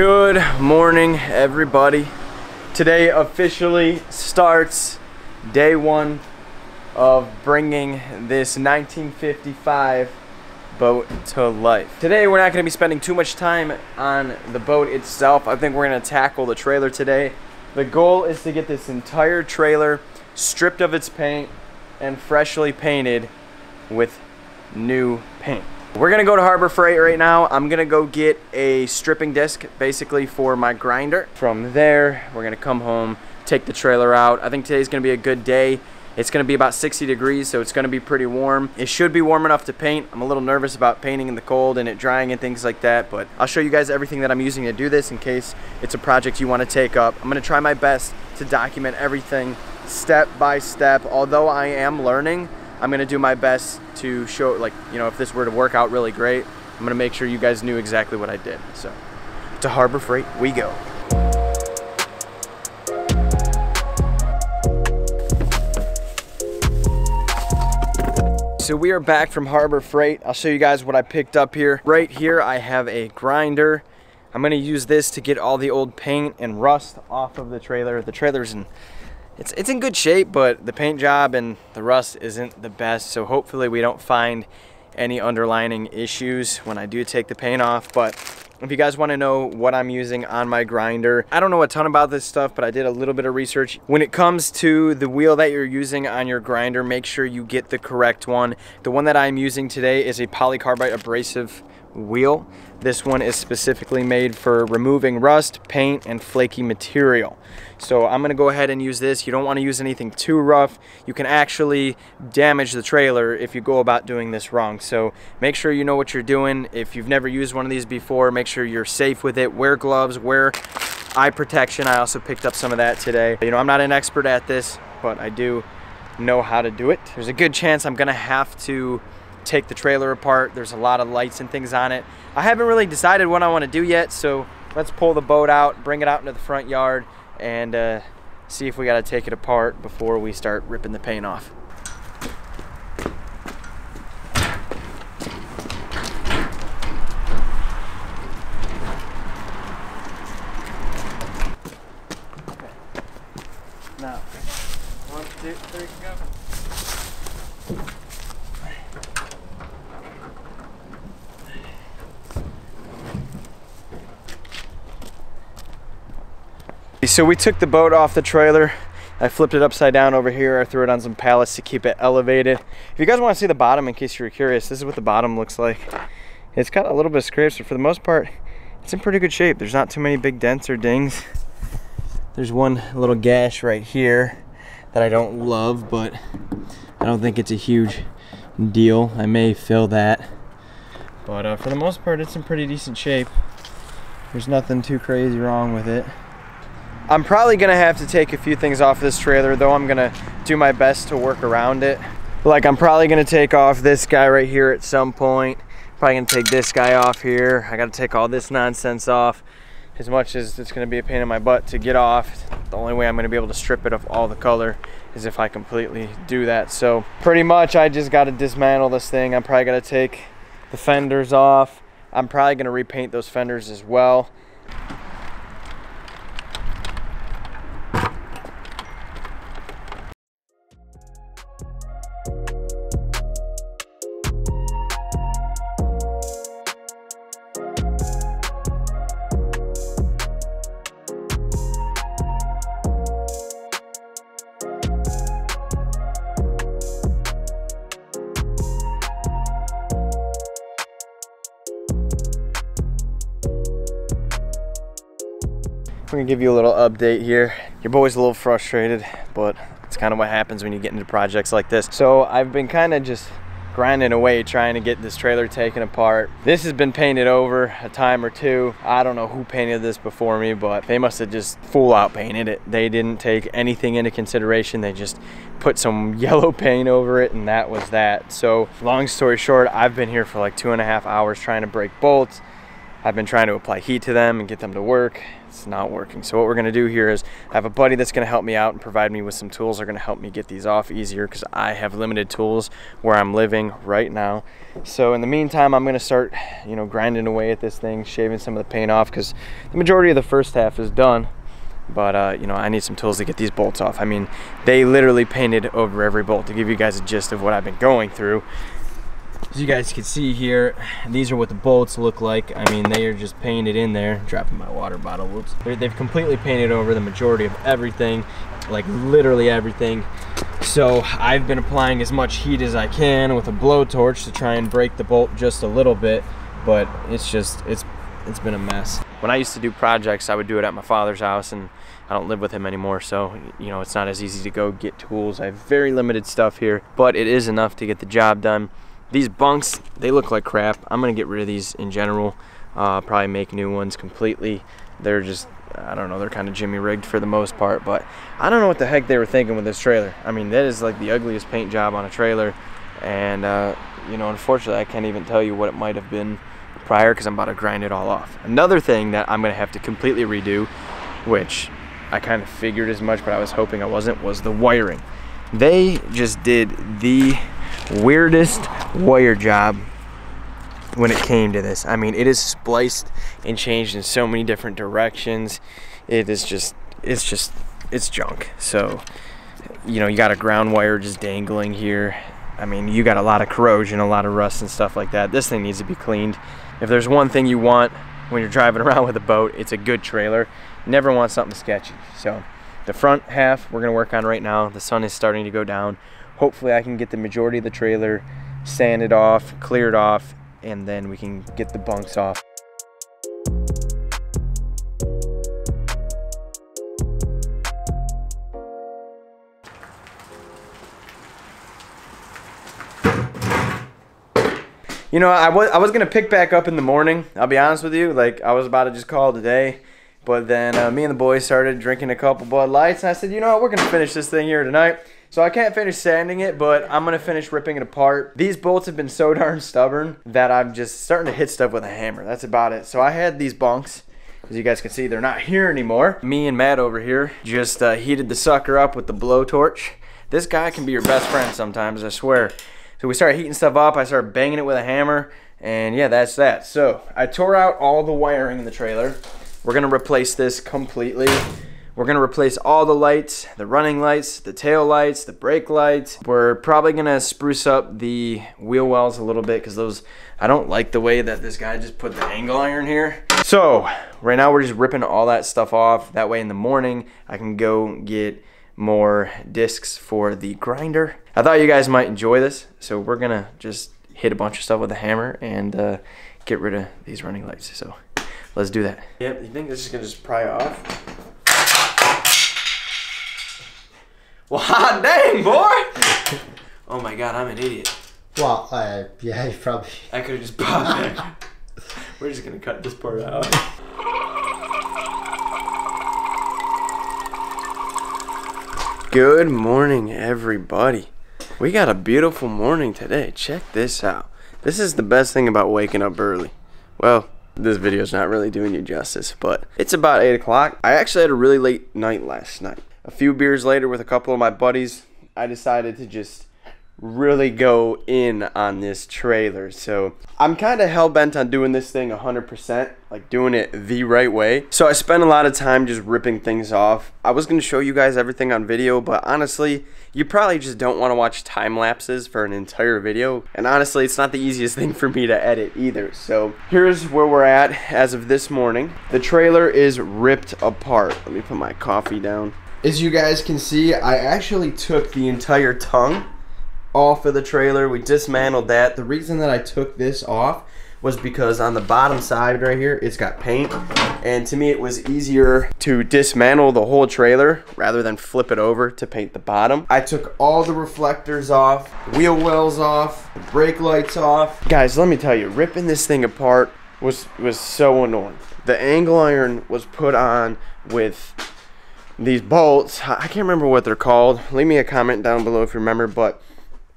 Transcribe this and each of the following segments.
Good morning, everybody. Today officially starts day one of bringing this 1955 boat to life. Today we're not going to be spending too much time on the boat itself. I think we're going to tackle the trailer today. The goal is to get this entire trailer stripped of its paint and freshly painted with new paint. We're gonna go to Harbor Freight right now. I'm gonna go get a stripping disc basically for my grinder. From there, we're gonna come home, take the trailer out. I think today's gonna be a good day. It's gonna be about 60 degrees, so it's gonna be pretty warm. It should be warm enough to paint. I'm a little nervous about painting in the cold and it drying and things like that, but I'll show you guys everything that I'm using to do this in case it's a project you wanna take up. I'm gonna try my best to document everything step by step. Although I am learning, I'm gonna do my best to show, like, you know, if this were to work out really great, I'm gonna make sure you guys knew exactly what I did. So, to Harbor Freight we go. So we are back from Harbor Freight. I'll show you guys what I picked up here. Right here, I have a grinder. I'm gonna use this to get all the old paint and rust off of the trailer. The trailer's in it's, it's in good shape, but the paint job and the rust isn't the best. So hopefully we don't find any underlining issues when I do take the paint off. But if you guys wanna know what I'm using on my grinder, I don't know a ton about this stuff, but I did a little bit of research. When it comes to the wheel that you're using on your grinder, make sure you get the correct one. The one that I'm using today is a polycarbide abrasive wheel. This one is specifically made for removing rust, paint, and flaky material. So I'm gonna go ahead and use this. You don't wanna use anything too rough. You can actually damage the trailer if you go about doing this wrong. So make sure you know what you're doing. If you've never used one of these before, make sure you're safe with it. Wear gloves, wear eye protection. I also picked up some of that today. You know, I'm not an expert at this, but I do know how to do it. There's a good chance I'm gonna have to take the trailer apart. There's a lot of lights and things on it. I haven't really decided what I want to do yet, so let's pull the boat out, bring it out into the front yard, and uh, see if we got to take it apart before we start ripping the paint off. Now, one, two, three, go. So we took the boat off the trailer. I flipped it upside down over here. I threw it on some pallets to keep it elevated. If you guys want to see the bottom, in case you were curious, this is what the bottom looks like. It's got a little bit of scrapes, but for the most part, it's in pretty good shape. There's not too many big dents or dings. There's one little gash right here that I don't love, but I don't think it's a huge deal. I may fill that. But uh, for the most part, it's in pretty decent shape. There's nothing too crazy wrong with it. I'm probably gonna have to take a few things off this trailer though I'm gonna do my best to work around it. Like I'm probably gonna take off this guy right here at some point. Probably gonna take this guy off here. I gotta take all this nonsense off as much as it's gonna be a pain in my butt to get off. The only way I'm gonna be able to strip it of all the color is if I completely do that. So pretty much I just gotta dismantle this thing. I'm probably gonna take the fenders off. I'm probably gonna repaint those fenders as well. I'm gonna give you a little update here. Your boy's a little frustrated, but it's kind of what happens when you get into projects like this. So I've been kind of just grinding away trying to get this trailer taken apart. This has been painted over a time or two. I don't know who painted this before me, but they must have just full out painted it. They didn't take anything into consideration. They just put some yellow paint over it and that was that. So long story short, I've been here for like two and a half hours trying to break bolts I've been trying to apply heat to them and get them to work. It's not working. So what we're gonna do here is I have a buddy that's gonna help me out and provide me with some tools that are gonna help me get these off easier because I have limited tools where I'm living right now. So in the meantime, I'm gonna start, you know, grinding away at this thing, shaving some of the paint off because the majority of the first half is done but uh, you know I need some tools to get these bolts off I mean they literally painted over every bolt to give you guys a gist of what I've been going through as you guys can see here these are what the bolts look like. I mean they are just painted in there. Dropping my water bottle whoops. They've completely painted over the majority of everything like literally everything. So I've been applying as much heat as I can with a blowtorch to try and break the bolt just a little bit but it's just it's it's been a mess. When I used to do projects I would do it at my father's house and I don't live with him anymore, so you know it's not as easy to go get tools. I have very limited stuff here, but it is enough to get the job done. These bunks, they look like crap. I'm gonna get rid of these in general. Uh, probably make new ones completely. They're just, I don't know, they're kind of jimmy rigged for the most part, but I don't know what the heck they were thinking with this trailer. I mean, that is like the ugliest paint job on a trailer, and uh, you know, unfortunately, I can't even tell you what it might have been prior because I'm about to grind it all off. Another thing that I'm gonna have to completely redo, which I kind of figured as much, but I was hoping I wasn't, was the wiring. They just did the weirdest wire job when it came to this. I mean, it is spliced and changed in so many different directions. It is just, it's just, it's junk. So, you know, you got a ground wire just dangling here. I mean, you got a lot of corrosion, a lot of rust and stuff like that. This thing needs to be cleaned. If there's one thing you want when you're driving around with a boat, it's a good trailer never want something sketchy. So the front half we're gonna work on right now. The sun is starting to go down. Hopefully I can get the majority of the trailer sanded off, cleared off, and then we can get the bunks off. You know, I was I was gonna pick back up in the morning. I'll be honest with you. Like I was about to just call today, but then uh, me and the boys started drinking a couple Bud Lights, and I said, you know what, we're gonna finish this thing here tonight. So I can't finish sanding it, but I'm gonna finish ripping it apart. These bolts have been so darn stubborn that I'm just starting to hit stuff with a hammer. That's about it. So I had these bunks. As you guys can see, they're not here anymore. Me and Matt over here just uh, heated the sucker up with the blowtorch. This guy can be your best friend sometimes, I swear. So we started heating stuff up. I started banging it with a hammer. And yeah, that's that. So I tore out all the wiring in the trailer. We're gonna replace this completely. We're gonna replace all the lights, the running lights, the tail lights, the brake lights. We're probably gonna spruce up the wheel wells a little bit because those, I don't like the way that this guy just put the angle iron here. So right now we're just ripping all that stuff off. That way in the morning I can go get more discs for the grinder. I thought you guys might enjoy this. So we're gonna just hit a bunch of stuff with a hammer and uh, get rid of these running lights. So Let's do that. Yep, you think this is gonna just pry off? Hot dang, boy! oh my god, I'm an idiot. Well, uh, yeah, you probably. I could have just popped it. We're just gonna cut this part out. Good morning, everybody. We got a beautiful morning today. Check this out. This is the best thing about waking up early. Well, this video is not really doing you justice, but it's about 8 o'clock. I actually had a really late night last night. A few beers later with a couple of my buddies, I decided to just really go in on this trailer. So I'm kind of hell bent on doing this thing 100%, like doing it the right way. So I spent a lot of time just ripping things off. I was going to show you guys everything on video, but honestly, you probably just don't want to watch time lapses for an entire video. And honestly, it's not the easiest thing for me to edit either. So here's where we're at as of this morning. The trailer is ripped apart. Let me put my coffee down. As you guys can see, I actually took the entire tongue off of the trailer. We dismantled that. The reason that I took this off was because on the bottom side right here, it's got paint. And to me, it was easier to dismantle the whole trailer rather than flip it over to paint the bottom. I took all the reflectors off, wheel wells off, brake lights off. Guys, let me tell you, ripping this thing apart was, was so annoying. The angle iron was put on with these bolts. I can't remember what they're called. Leave me a comment down below if you remember, but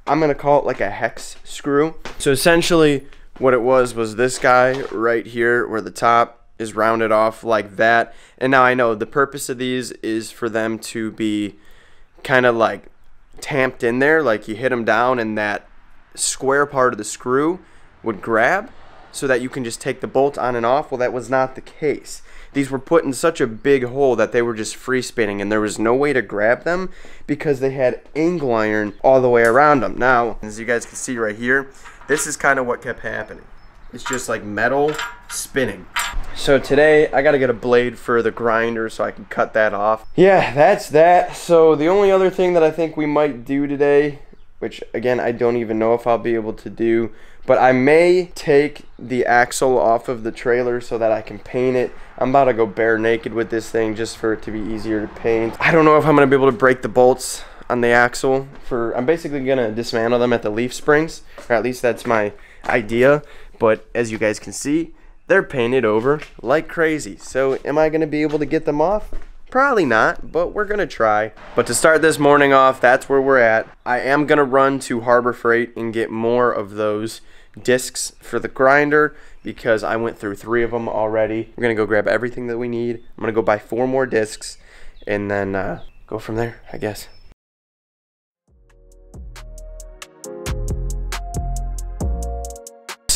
I'm gonna call it like a hex screw. So essentially what it was was this guy right here where the top is rounded off like that. And now I know the purpose of these is for them to be kind of like tamped in there, like you hit them down and that square part of the screw would grab so that you can just take the bolt on and off. Well, that was not the case. These were put in such a big hole that they were just free spinning and there was no way to grab them because they had angle iron all the way around them. Now, as you guys can see right here, this is kind of what kept happening. It's just like metal spinning. So today I gotta get a blade for the grinder so I can cut that off. Yeah, that's that. So the only other thing that I think we might do today, which again I don't even know if I'll be able to do, but I may take the axle off of the trailer so that I can paint it. I'm about to go bare naked with this thing just for it to be easier to paint. I don't know if I'm gonna be able to break the bolts on the axle for, I'm basically gonna dismantle them at the leaf springs, or at least that's my idea. But as you guys can see, they're painted over like crazy. So am I gonna be able to get them off? Probably not, but we're gonna try. But to start this morning off, that's where we're at. I am gonna run to Harbor Freight and get more of those discs for the grinder because I went through three of them already. We're gonna go grab everything that we need. I'm gonna go buy four more discs and then uh, go from there, I guess.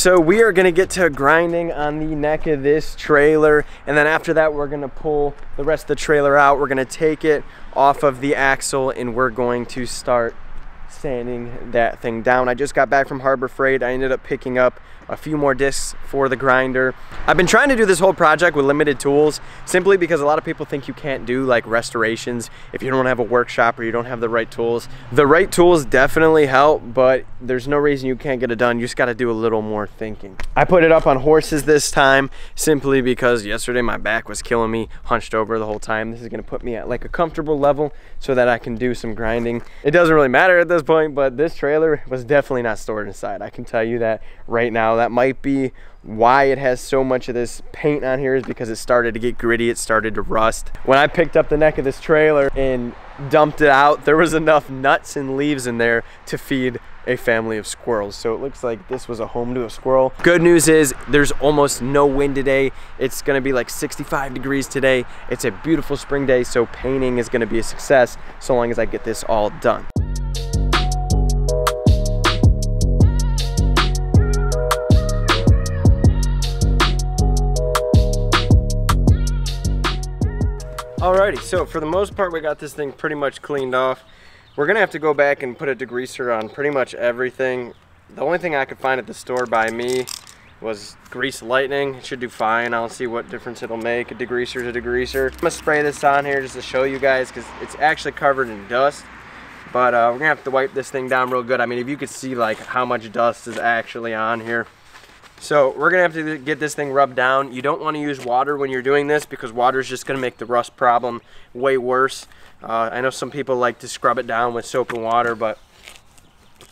So we are gonna get to grinding on the neck of this trailer and then after that we're gonna pull the rest of the trailer out. We're gonna take it off of the axle and we're going to start sanding that thing down. I just got back from Harbor Freight. I ended up picking up a few more discs for the grinder. I've been trying to do this whole project with limited tools simply because a lot of people think you can't do like restorations if you don't have a workshop or you don't have the right tools. The right tools definitely help, but there's no reason you can't get it done. You just got to do a little more thinking. I put it up on horses this time simply because yesterday my back was killing me hunched over the whole time. This is going to put me at like a comfortable level so that I can do some grinding. It doesn't really matter at this point, but this trailer was definitely not stored inside. I can tell you that right now. That might be why it has so much of this paint on here is because it started to get gritty, it started to rust. When I picked up the neck of this trailer and dumped it out, there was enough nuts and leaves in there to feed a family of squirrels. So it looks like this was a home to a squirrel. Good news is there's almost no wind today. It's gonna be like 65 degrees today. It's a beautiful spring day, so painting is gonna be a success so long as I get this all done. Alrighty, so for the most part, we got this thing pretty much cleaned off. We're gonna have to go back and put a degreaser on pretty much everything. The only thing I could find at the store by me was grease lightning. It should do fine. I'll see what difference it'll make. A degreaser is a degreaser. I'm gonna spray this on here just to show you guys because it's actually covered in dust. But uh, we're gonna have to wipe this thing down real good. I mean, if you could see like how much dust is actually on here. So we're gonna have to get this thing rubbed down. You don't wanna use water when you're doing this because water is just gonna make the rust problem way worse. Uh, I know some people like to scrub it down with soap and water, but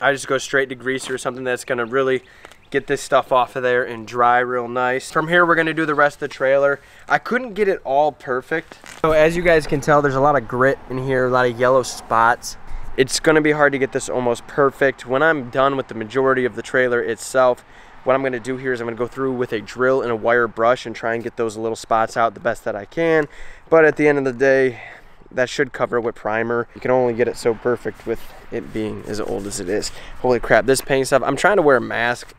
I just go straight to greaser or something that's gonna really get this stuff off of there and dry real nice. From here, we're gonna do the rest of the trailer. I couldn't get it all perfect. So as you guys can tell, there's a lot of grit in here, a lot of yellow spots. It's gonna be hard to get this almost perfect. When I'm done with the majority of the trailer itself, what I'm gonna do here is I'm gonna go through with a drill and a wire brush and try and get those little spots out the best that I can. But at the end of the day, that should cover with primer. You can only get it so perfect with it being as old as it is. Holy crap, this paint stuff. I'm trying to wear a mask,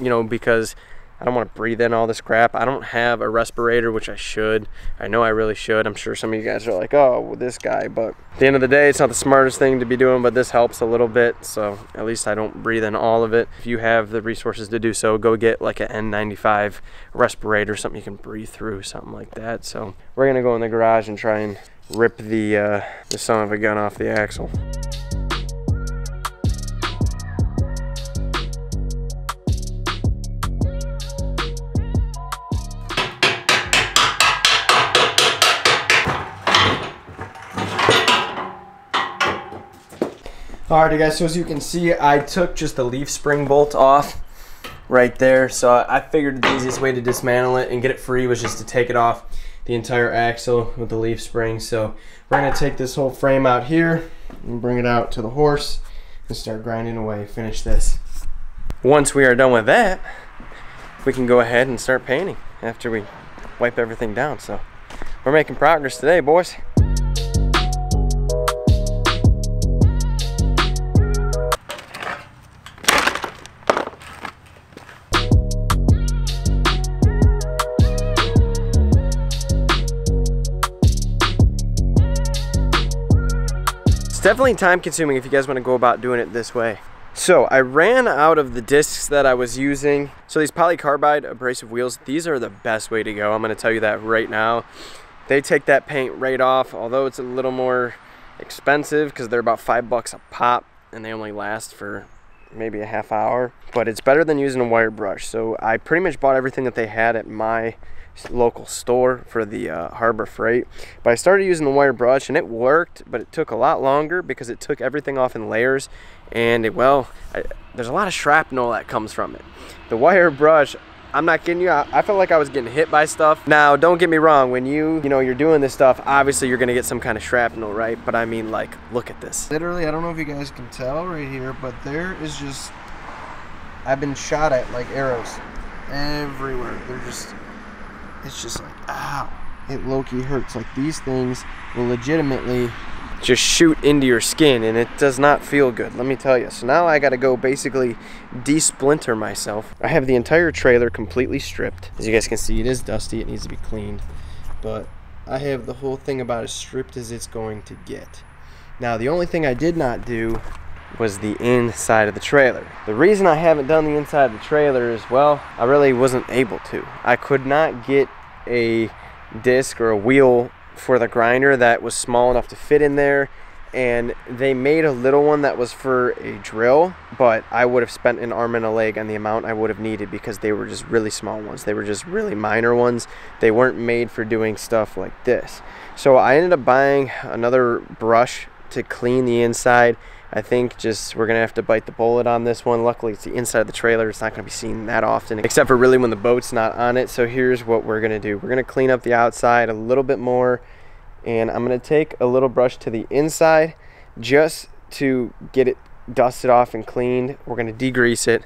you know, because I don't want to breathe in all this crap. I don't have a respirator, which I should. I know I really should. I'm sure some of you guys are like, oh, well, this guy. But at the end of the day, it's not the smartest thing to be doing, but this helps a little bit. So at least I don't breathe in all of it. If you have the resources to do so, go get like an N95 respirator, something you can breathe through, something like that. So we're going to go in the garage and try and rip the, uh, the son of a gun off the axle. Alrighty guys, so as you can see, I took just the leaf spring bolt off right there. So I figured the easiest way to dismantle it and get it free was just to take it off the entire axle with the leaf spring. So we're gonna take this whole frame out here and bring it out to the horse and start grinding away, finish this. Once we are done with that, we can go ahead and start painting after we wipe everything down. So we're making progress today, boys. It's definitely time consuming if you guys want to go about doing it this way. So I ran out of the discs that I was using. So these polycarbide abrasive wheels, these are the best way to go. I'm gonna tell you that right now. They take that paint right off, although it's a little more expensive because they're about five bucks a pop and they only last for maybe a half hour, but it's better than using a wire brush. So I pretty much bought everything that they had at my local store for the uh, Harbor Freight. But I started using the wire brush and it worked, but it took a lot longer because it took everything off in layers. And it, well, I, there's a lot of shrapnel that comes from it. The wire brush, I'm not kidding you. I, I felt like I was getting hit by stuff. Now, don't get me wrong. When you, you know, you're doing this stuff, obviously you're gonna get some kind of shrapnel, right? But I mean, like, look at this. Literally, I don't know if you guys can tell right here, but there is just, I've been shot at like arrows everywhere. They're just, it's just like, ow. It low-key hurts. Like these things will legitimately just shoot into your skin and it does not feel good let me tell you so now I got to go basically de-splinter myself I have the entire trailer completely stripped as you guys can see it is dusty it needs to be cleaned but I have the whole thing about as stripped as it's going to get now the only thing I did not do was the inside of the trailer. The reason I haven't done the inside of the trailer is, well, I really wasn't able to. I could not get a disc or a wheel for the grinder that was small enough to fit in there and they made a little one that was for a drill but i would have spent an arm and a leg on the amount i would have needed because they were just really small ones. They were just really minor ones. They weren't made for doing stuff like this. So i ended up buying another brush to clean the inside I think just we're gonna have to bite the bullet on this one. Luckily it's the inside of the trailer. It's not gonna be seen that often except for really when the boat's not on it. So here's what we're gonna do. We're gonna clean up the outside a little bit more and I'm gonna take a little brush to the inside just to get it dusted off and cleaned. We're gonna degrease it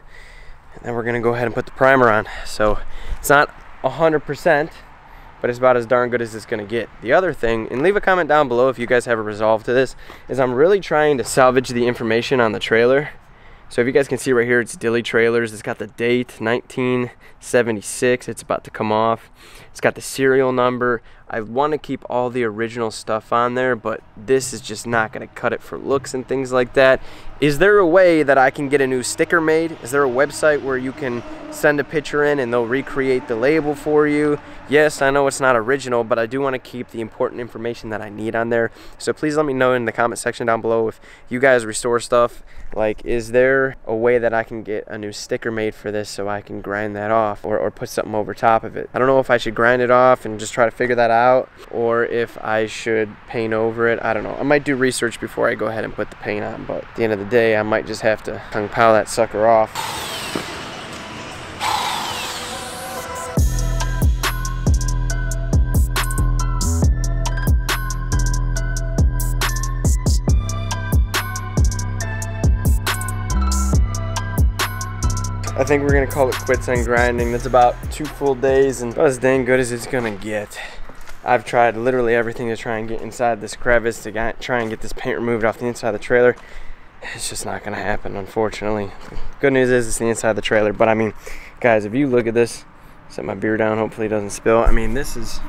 and then we're gonna go ahead and put the primer on. So it's not 100%, but it's about as darn good as it's gonna get. The other thing, and leave a comment down below if you guys have a resolve to this, is I'm really trying to salvage the information on the trailer. So if you guys can see right here, it's Dilly Trailers. It's got the date, 1976. It's about to come off. It's got the serial number. I want to keep all the original stuff on there, but this is just not going to cut it for looks and things like that. Is there a way that I can get a new sticker made? Is there a website where you can send a picture in and they'll recreate the label for you? Yes, I know it's not original, but I do want to keep the important information that I need on there. So please let me know in the comment section down below if you guys restore stuff. Like, is there a way that I can get a new sticker made for this so I can grind that off or, or put something over top of it? I don't know if I should grind it off and just try to figure that out or if I should paint over it. I don't know. I might do research before I go ahead and put the paint on, but at the end of the day, I might just have to tongue pile that sucker off. I think we're gonna call it quits on grinding. That's about two full days and about as dang good as it's gonna get. I've tried literally everything to try and get inside this crevice to get, try and get this paint removed off the inside of the trailer. It's just not gonna happen, unfortunately. Good news is it's the inside of the trailer, but I mean, guys, if you look at this, set my beer down, hopefully it doesn't spill. I mean, this is,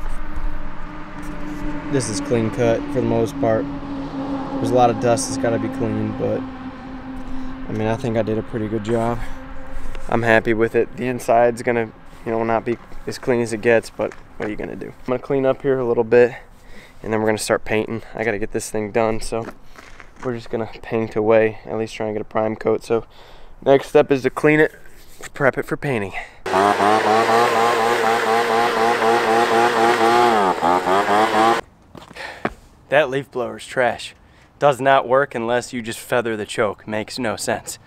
this is clean cut for the most part. There's a lot of dust that's gotta be cleaned, but I mean, I think I did a pretty good job. I'm happy with it. The inside's gonna, you know, not be as clean as it gets, but what are you gonna do? I'm gonna clean up here a little bit and then we're gonna start painting. I gotta get this thing done, so we're just gonna paint away, at least try and get a prime coat. So next step is to clean it, prep it for painting. That leaf blower is trash. Does not work unless you just feather the choke. Makes no sense.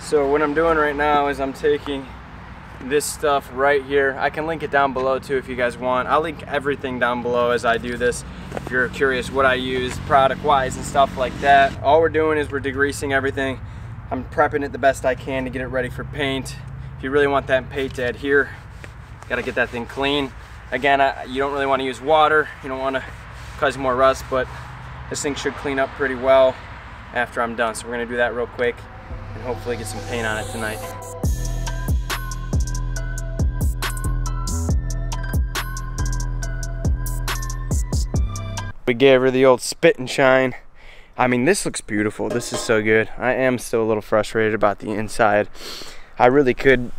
So what I'm doing right now is I'm taking this stuff right here. I can link it down below too if you guys want. I'll link everything down below as I do this. If you're curious what I use product wise and stuff like that. All we're doing is we're degreasing everything I'm prepping it the best I can to get it ready for paint. If you really want that paint to adhere, gotta get that thing clean. Again, I, you don't really want to use water. You don't want to cause more rust, but this thing should clean up pretty well after I'm done. So we're gonna do that real quick and hopefully get some paint on it tonight. We gave her the old spit and shine. I mean, this looks beautiful. This is so good. I am still a little frustrated about the inside. I really could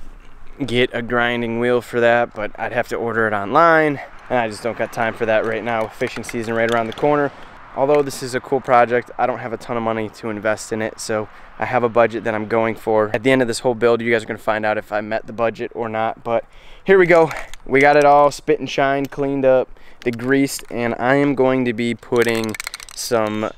get a grinding wheel for that, but I'd have to order it online. And I just don't got time for that right now. Fishing season right around the corner. Although this is a cool project, I don't have a ton of money to invest in it. So I have a budget that I'm going for. At the end of this whole build, you guys are gonna find out if I met the budget or not. But here we go. We got it all spit and shine, cleaned up, degreased, and I am going to be putting some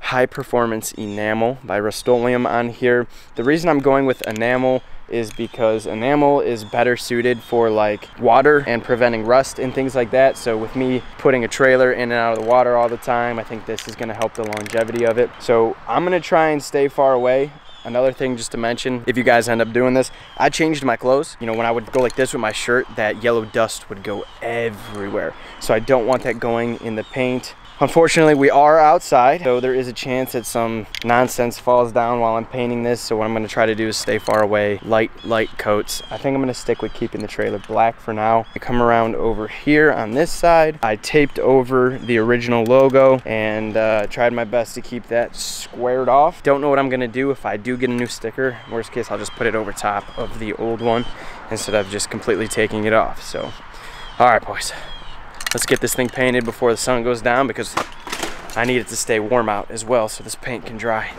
high performance enamel by Rust-Oleum on here. The reason I'm going with enamel is because enamel is better suited for like water and preventing rust and things like that. So with me putting a trailer in and out of the water all the time, I think this is gonna help the longevity of it. So I'm gonna try and stay far away. Another thing just to mention, if you guys end up doing this, I changed my clothes. You know, when I would go like this with my shirt, that yellow dust would go everywhere. So I don't want that going in the paint. Unfortunately, we are outside, so there is a chance that some nonsense falls down while I'm painting this. So what I'm gonna try to do is stay far away, light, light coats. I think I'm gonna stick with keeping the trailer black for now. I come around over here on this side. I taped over the original logo and uh, tried my best to keep that squared off. Don't know what I'm gonna do if I do get a new sticker. Worst case, I'll just put it over top of the old one instead of just completely taking it off. So, all right, boys. Let's get this thing painted before the sun goes down because I need it to stay warm out as well so this paint can dry.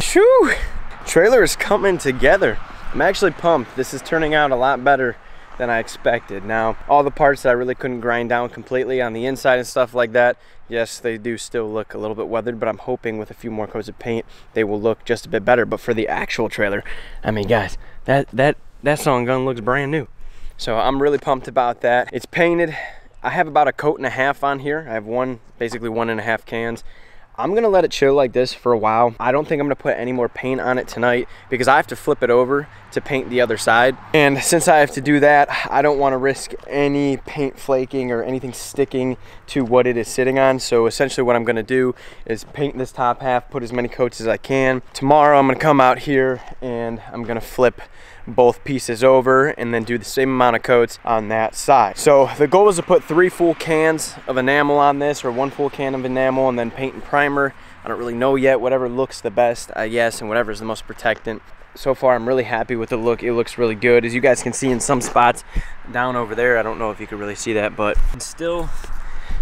Shoo! Trailer is coming together. I'm actually pumped. This is turning out a lot better than I expected. Now, all the parts that I really couldn't grind down completely on the inside and stuff like that, yes, they do still look a little bit weathered, but I'm hoping with a few more coats of paint, they will look just a bit better. But for the actual trailer, I mean, guys, that, that, that song gun looks brand new. So I'm really pumped about that. It's painted. I have about a coat and a half on here. I have one, basically one and a half cans. I'm gonna let it chill like this for a while. I don't think I'm gonna put any more paint on it tonight because I have to flip it over to paint the other side. And since I have to do that, I don't wanna risk any paint flaking or anything sticking to what it is sitting on. So essentially what I'm gonna do is paint this top half, put as many coats as I can. Tomorrow I'm gonna come out here and I'm gonna flip both pieces over and then do the same amount of coats on that side. So the goal is to put three full cans of enamel on this or one full can of enamel and then paint and primer. I don't really know yet, whatever looks the best, I guess, and whatever is the most protectant. So far, I'm really happy with the look. It looks really good. As you guys can see in some spots down over there, I don't know if you can really see that, but still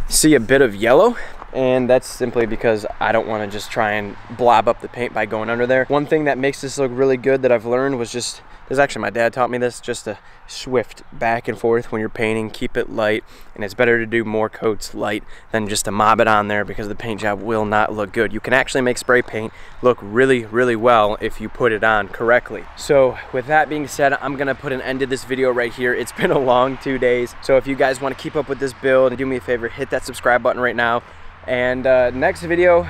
see a bit of yellow and that's simply because I don't want to just try and blob up the paint by going under there. One thing that makes this look really good that I've learned was just this actually my dad taught me this just a swift back and forth when you're painting keep it light and it's better to do more coats light than just to mob it on there because the paint job will not look good. You can actually make spray paint look really really well if you put it on correctly. So with that being said I'm gonna put an end to this video right here. It's been a long two days. So if you guys want to keep up with this build do me a favor hit that subscribe button right now and uh, next video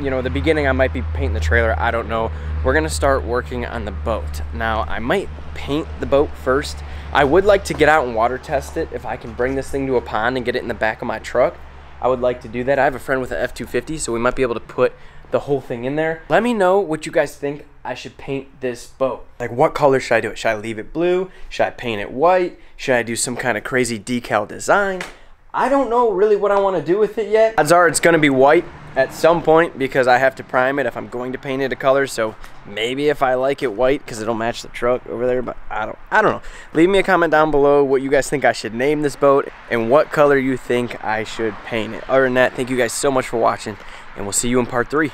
you know the beginning I might be painting the trailer I don't know we're gonna start working on the boat. Now, I might paint the boat first. I would like to get out and water test it. If I can bring this thing to a pond and get it in the back of my truck, I would like to do that. I have a friend with an F-250, so we might be able to put the whole thing in there. Let me know what you guys think I should paint this boat. Like what color should I do it? Should I leave it blue? Should I paint it white? Should I do some kind of crazy decal design? I don't know really what I want to do with it yet. Odds are it's going to be white at some point because I have to prime it if I'm going to paint it a color. So maybe if I like it white because it'll match the truck over there, but I don't, I don't know. Leave me a comment down below what you guys think I should name this boat and what color you think I should paint it. Other than that, thank you guys so much for watching and we'll see you in part three.